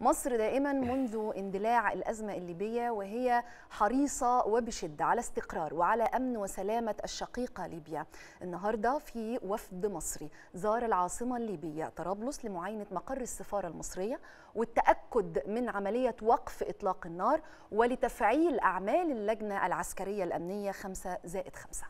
مصر دائما منذ اندلاع الأزمة الليبية وهي حريصة وبشدة على استقرار وعلى أمن وسلامة الشقيقة ليبيا. النهاردة في وفد مصري زار العاصمة الليبية طرابلس لمعاينة مقر السفارة المصرية والتأكد من عملية وقف إطلاق النار ولتفعيل أعمال اللجنة العسكرية الأمنية 5 زائد 5